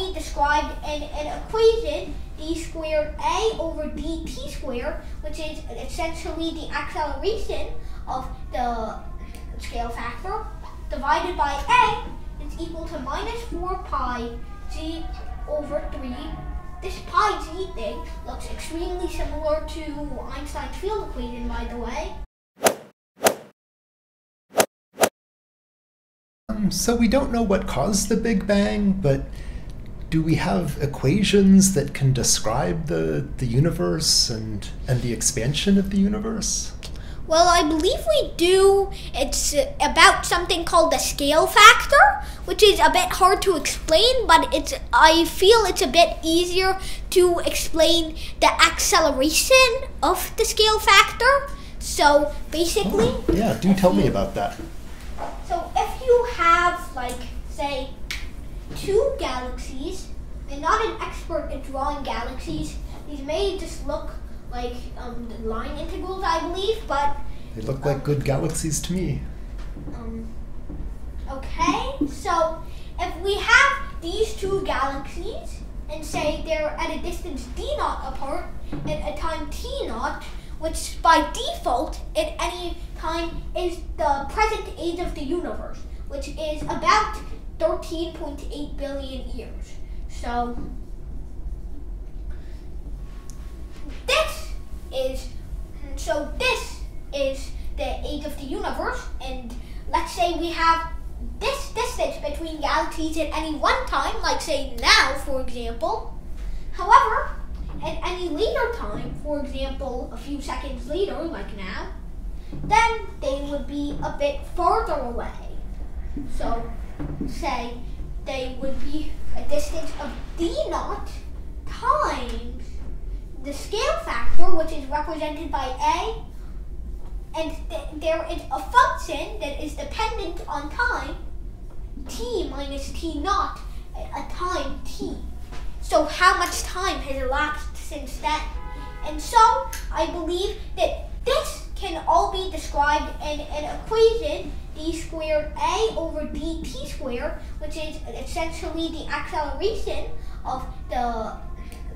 be described in an equation d squared a over dt squared, which is essentially the acceleration of the scale factor, divided by a is equal to minus 4 pi g over 3. This pi g thing looks extremely similar to Einstein's field equation, by the way. Um, so we don't know what caused the Big Bang, but do we have equations that can describe the, the universe and, and the expansion of the universe? Well, I believe we do. It's about something called the scale factor, which is a bit hard to explain, but it's I feel it's a bit easier to explain the acceleration of the scale factor. So basically, oh, yeah, do tell you, me about that. So if you have like say two galaxies, and not an expert at drawing galaxies, these may just look like um, line integrals, I believe, but they look like um, good galaxies to me. Um, okay, so if we have these two galaxies and say they're at a distance d naught apart at a time t naught, which by default at any time is the present age of the universe, which is about 13.8 billion years. So this is so this is the age of the universe and let's say we have this distance between galaxies at any one time, like say now for example. However, at any later time, for example a few seconds later like now, then they would be a bit farther away. So say they would be a distance of d naught times the scale factor, which is represented by a, and th there is a function that is dependent on time, t minus t naught, a time t. So how much time has elapsed since then? And so I believe that described in an equation d squared a over dt squared, which is essentially the acceleration of the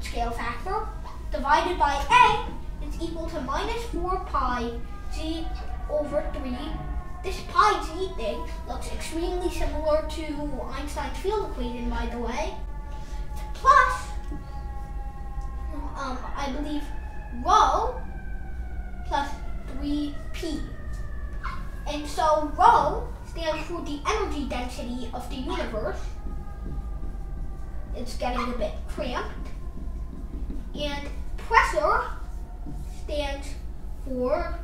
scale factor, divided by a is equal to minus 4 pi g over 3. This pi g thing looks extremely similar to Einstein's field equation, by the way. Plus, um, I believe rho 3p. And so rho stands for the energy density of the universe. It's getting a bit cramped. And pressure stands for,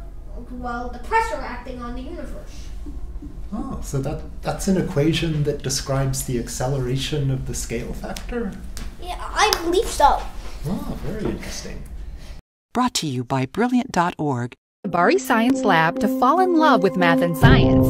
well, the pressure acting on the universe. Oh, so that that's an equation that describes the acceleration of the scale factor? Yeah, I believe so. Oh, very interesting. Brought to you by Brilliant.org Bari Science Lab to fall in love with math and science.